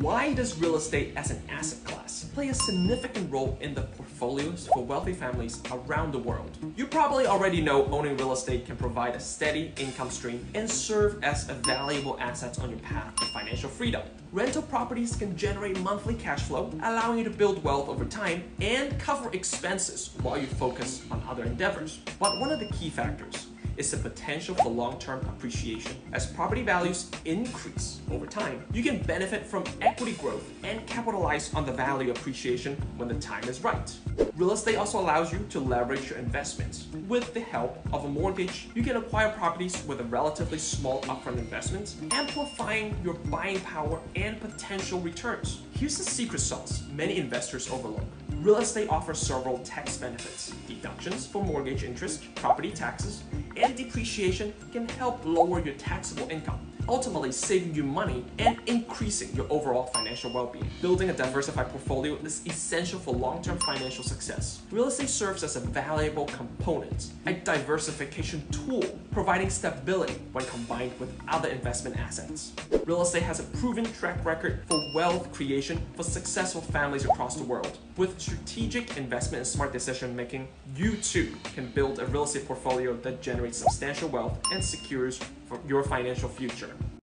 Why does real estate as an asset class play a significant role in the portfolios for wealthy families around the world? You probably already know owning real estate can provide a steady income stream and serve as a valuable asset on your path to financial freedom. Rental properties can generate monthly cash flow, allowing you to build wealth over time and cover expenses while you focus on other endeavors. But one of the key factors is the potential for long-term appreciation. As property values increase over time, you can benefit from equity growth and capitalize on the value appreciation when the time is right. Real estate also allows you to leverage your investments. With the help of a mortgage, you can acquire properties with a relatively small upfront investment, amplifying your buying power and potential returns. Here's the secret sauce many investors overlook. Real estate offers several tax benefits. Deductions for mortgage interest, property taxes, and depreciation can help lower your taxable income, ultimately saving you money and increasing your overall financial well-being. Building a diversified portfolio is essential for long-term financial success. Real estate serves as a valuable component, a diversification tool, providing stability when combined with other investment assets. Real estate has a proven track record for wealth creation for successful families across the world. With strategic investment and smart decision making, you too can build a real estate portfolio that generates substantial wealth and secures your financial future.